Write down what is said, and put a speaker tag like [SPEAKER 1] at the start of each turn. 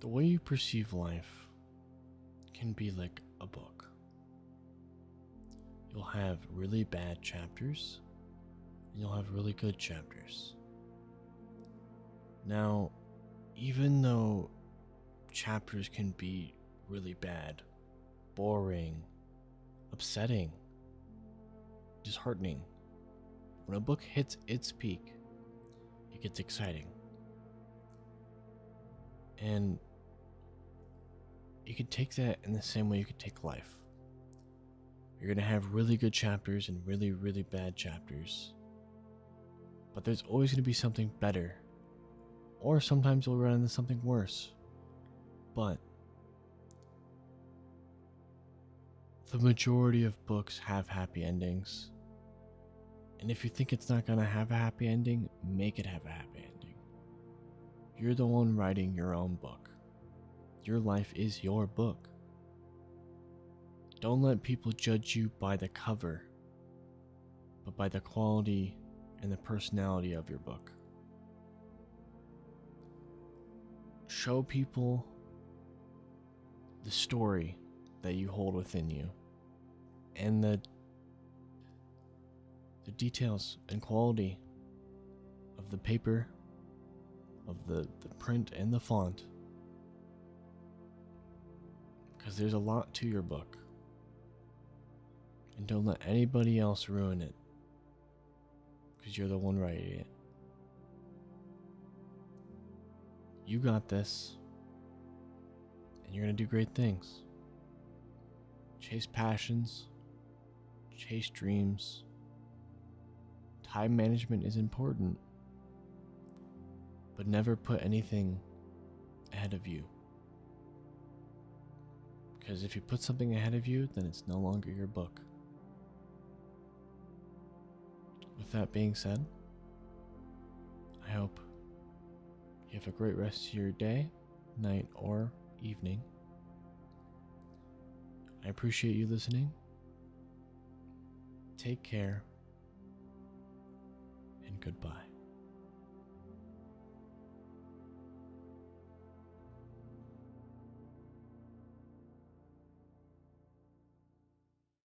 [SPEAKER 1] The way you perceive life can be like a book. You'll have really bad chapters, and you'll have really good chapters. Now, even though chapters can be really bad, boring, upsetting, disheartening, when a book hits its peak, it gets exciting. And you could take that in the same way you could take life. You're going to have really good chapters and really, really bad chapters. But there's always going to be something better. Or sometimes you'll run into something worse. But the majority of books have happy endings. And if you think it's not going to have a happy ending, make it have a happy ending. You're the one writing your own book. Your life is your book. Don't let people judge you by the cover, but by the quality and the personality of your book. Show people the story that you hold within you and the the details and quality of the paper of the, the print and the font because there's a lot to your book. And don't let anybody else ruin it because you're the one writing it. You got this and you're going to do great things. Chase passions chase dreams. Time management is important, but never put anything ahead of you. Because if you put something ahead of you, then it's no longer your book. With that being said, I hope you have a great rest of your day, night, or evening. I appreciate you listening. Take care and goodbye.